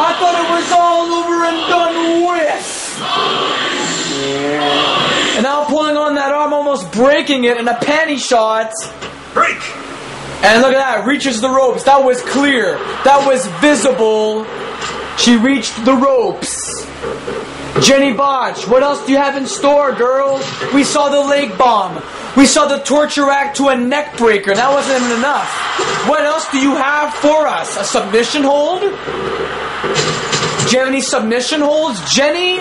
I thought it was all over and done with. And now pulling on that arm, almost breaking it, and a panty shot. Break! And look at that, reaches the ropes. That was clear. That was visible. She reached the ropes. Jenny Botch, what else do you have in store, girl? We saw the leg bomb. We saw the torture act to a neck breaker. That wasn't even enough. What else do you have for us? A submission hold? Do you have any submission holds? Jenny?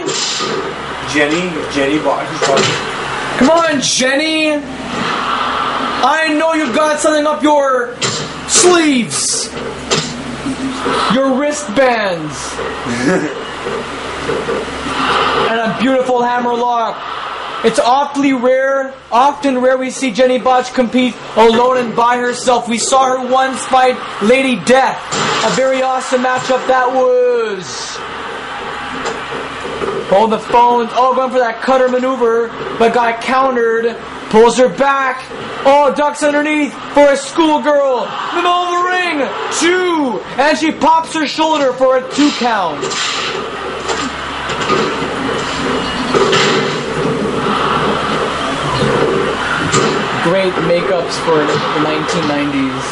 Jenny, Jenny Come on, Jenny. I know you've got something up your sleeves. Your wristbands. and a beautiful hammer lock. It's awfully rare, often rare we see Jenny Botch compete alone and by herself. We saw her once fight Lady Death. A very awesome matchup that was. Hold the phones. Oh, going for that cutter maneuver, but got countered. Pulls her back. Oh, ducks underneath for a schoolgirl. Middle of the ring. Two. And she pops her shoulder for a two count. Great makeups for the 1990s.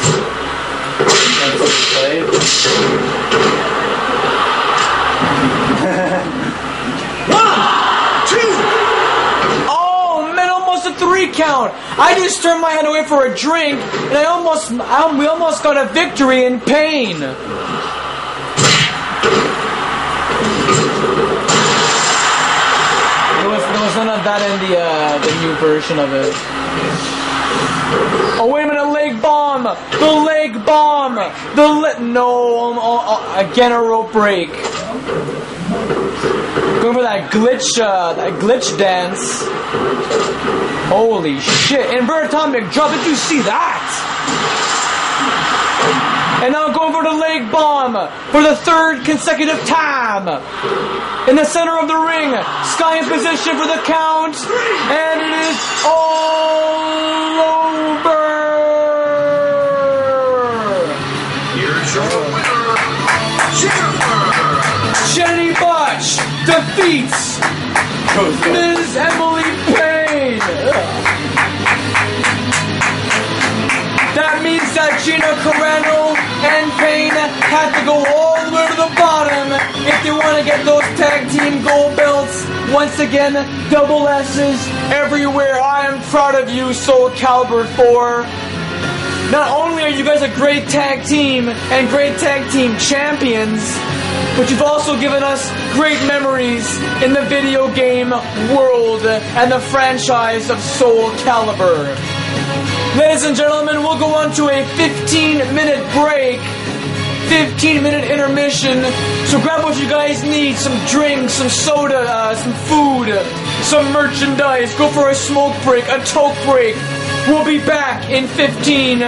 Oh, man, almost a three count. I just turned my head away for a drink, and I almost, I, we almost got a victory in pain. There was, none that in the uh, the new version of it. Oh wait a minute, leg bomb! The leg bomb! The le- no, um, uh, uh, again a rope break. Going for that glitch, uh, that glitch dance. Holy shit! Inverted atomic drop. Did you see that? And now going for the leg bomb for the third consecutive time. In the center of the ring, Sky in position for the count, and it is all over. Here's your winner, Jennifer! Jenny Botch defeats Ms. Emily Payne. That means that Gina Carano go all the way to the bottom if they want to get those tag team gold belts. Once again, double S's everywhere. I am proud of you, Soul Calibur 4. Not only are you guys a great tag team and great tag team champions, but you've also given us great memories in the video game world and the franchise of Soul Calibur. Ladies and gentlemen, we'll go on to a 15 minute break. 15 minute intermission. So grab what you guys need some drinks, some soda, uh, some food, some merchandise. Go for a smoke break, a toke break. We'll be back in 15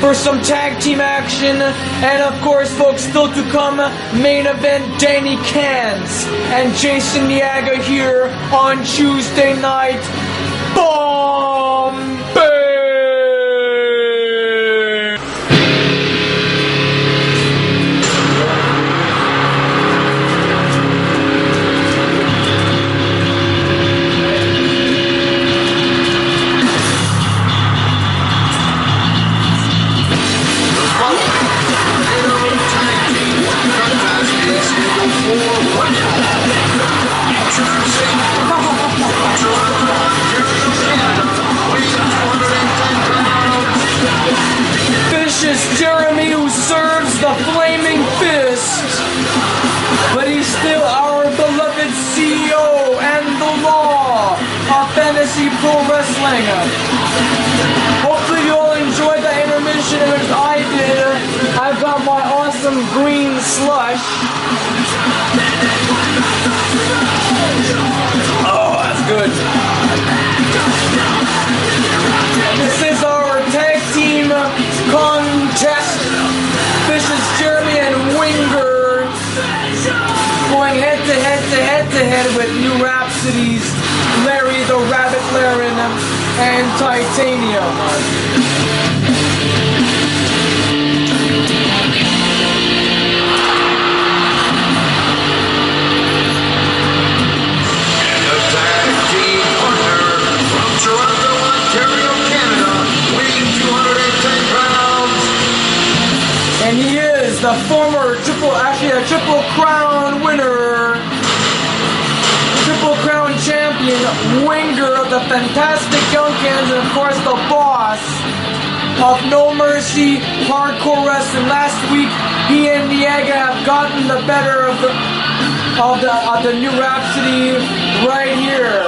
for some tag team action. And of course, folks, still to come, main event Danny Cans and Jason Niaga here on Tuesday night. Bombay! Pro wrestling. Hopefully you all enjoyed the intermission as I did. I've got my awesome green slush. Oh, that's good. This is our tag team contest. Vicious Jeremy and Winger going head to head to head to head with New Rhapsodies, Laren, and Titanium. Winger of the Fantastic Youngkins, and of course the boss of No Mercy Hardcore Wrestling. Last week, he and Niaga have gotten the better of the of the of the new Rhapsody right here.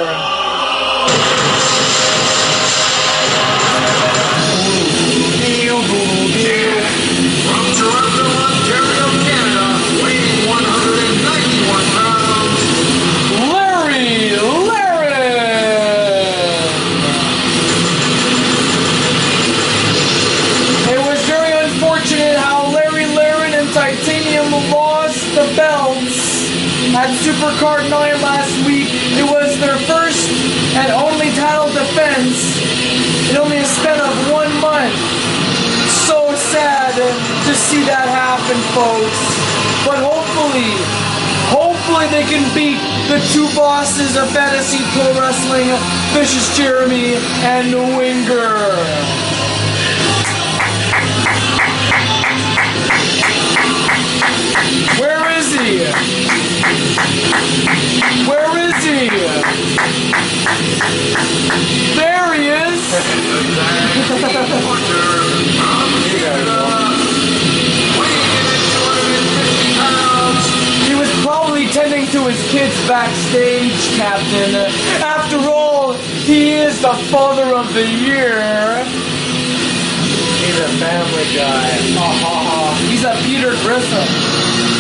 At Supercard 9 last week. It was their first and only title defense in only a span of one month. So sad to see that happen, folks. But hopefully, hopefully they can beat the two bosses of fantasy pro wrestling, Vicious Jeremy and Winger. Where is he? Where is he? There he is. He was probably tending to his kids backstage, Captain. After all, he is the father of the year. He's a family guy. He's a Peter Griffin.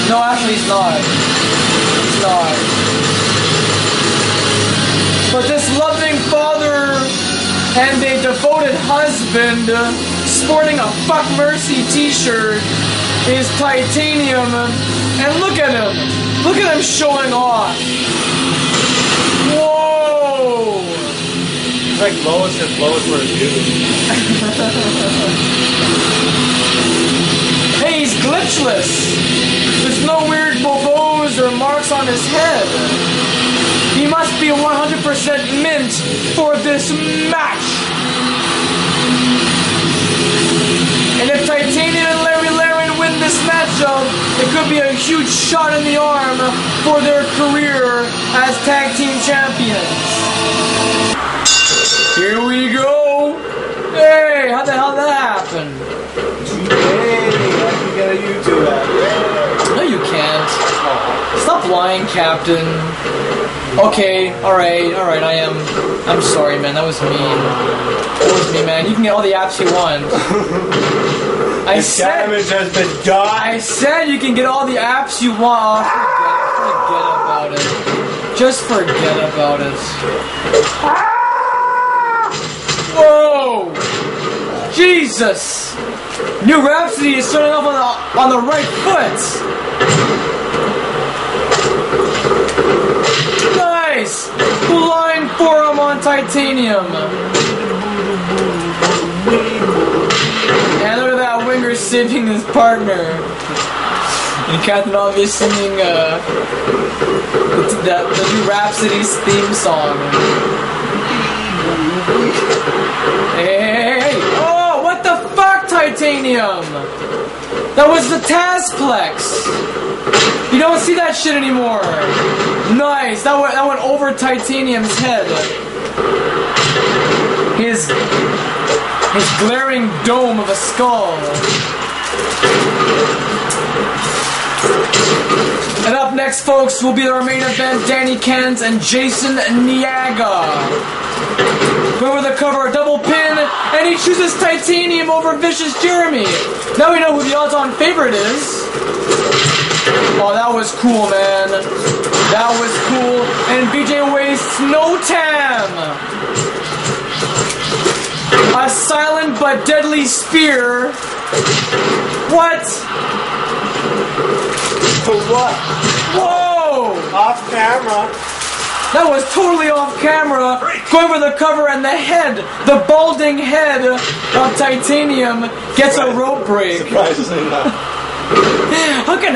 No, actually, he's not. He's. But this loving father and a devoted husband sporting a Fuck Mercy t shirt is titanium. And look at him. Look at him showing off. Whoa! It's like Lois if Lois were a dude. Hey, he's glitchless. There's no weird bobos or marks on his head. He must be 100% mint for this match. And if Titanium and Larry Laren win this matchup, it could be a huge shot in the arm for their career as tag team champions. Here we go. Hey, how the hell did that happen? Hey, how can you get a YouTube at? No, you can't. Lying, Captain. Okay, alright, alright, I am. I'm sorry, man. That was mean. That was me, man. You can get all the apps you want. I The said. damage has been done. I said you can get all the apps you want. Oh, forget, forget about it. Just forget about it. Ah! Whoa! Jesus! New Rhapsody is starting off on the on the right foot. Nice! Forearm on titanium. And look at that winger saving his partner. And Captain Obvious singing uh, the, the, the new Rhapsody's theme song. Hey! Oh, what the fuck, Titanium? That was the Tazplex! You don't see that shit anymore! Nice! That went, that went over Titanium's head. His. his glaring dome of a skull. And up next, folks, will be our main event Danny Kent and Jason Niaga. With the cover, a double pin, and he chooses Titanium over Vicious Jeremy. Now we know who the odds on favorite is. Oh, that was cool, man. That was cool. And BJ wastes no time. A silent but deadly spear. What? For what? Whoa! Off camera. That was totally off camera. Going for the cover and the head, the balding head of titanium gets a rope break. Surprisingly not. How can